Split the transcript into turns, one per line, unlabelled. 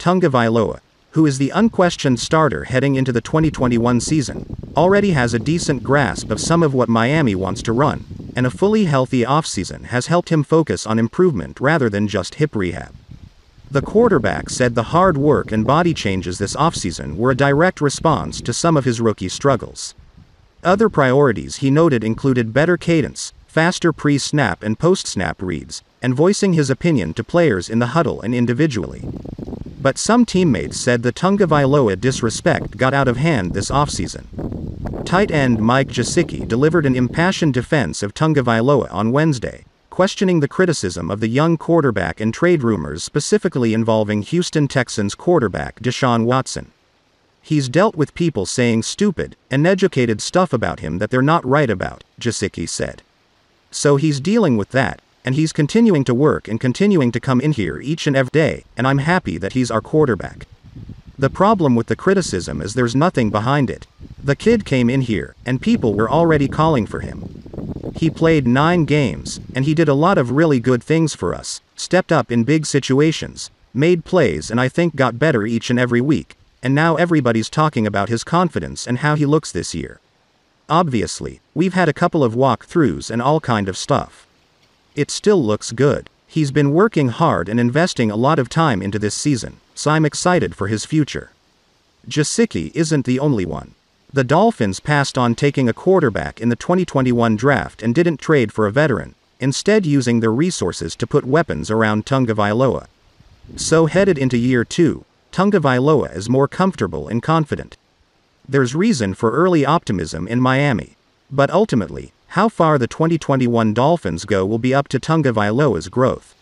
Tagovailoa, who is the unquestioned starter heading into the 2021 season, already has a decent grasp of some of what Miami wants to run, and a fully healthy offseason has helped him focus on improvement rather than just hip rehab. The quarterback said the hard work and body changes this offseason were a direct response to some of his rookie struggles. Other priorities he noted included better cadence, faster pre snap and post snap reads, and voicing his opinion to players in the huddle and individually. But some teammates said the Tagovailoa disrespect got out of hand this offseason. Tight end Mike Gesicki delivered an impassioned defense of Tagovailoa on Wednesday, questioning the criticism of the young quarterback and trade rumors specifically involving Houston Texans quarterback Deshaun Watson. He's dealt with people saying stupid, uneducated stuff about him that they're not right about, Gesicki said. So he's dealing with that, and he's continuing to work and continuing to come in here each and every day, and I'm happy that he's our quarterback. The problem with the criticism is there's nothing behind it. The kid came in here, and people were already calling for him. He played nine games, and he did a lot of really good things for us, stepped up in big situations, made plays, and I think got better each and every week, and now everybody's talking about his confidence and how he looks this year. Obviously, we've had a couple of walkthroughs and all kind of stuff. It still looks good. He's been working hard and investing a lot of time into this season, so I'm excited for his future. Gesicki isn't the only one. The Dolphins passed on taking a quarterback in the 2021 draft and didn't trade for a veteran, instead using their resources to put weapons around Tagovailoa. So headed into year 2, Tagovailoa is more comfortable and confident. There's reason for early optimism in Miami. But ultimately, how far the 2021 Dolphins go will be up to Tagovailoa's growth.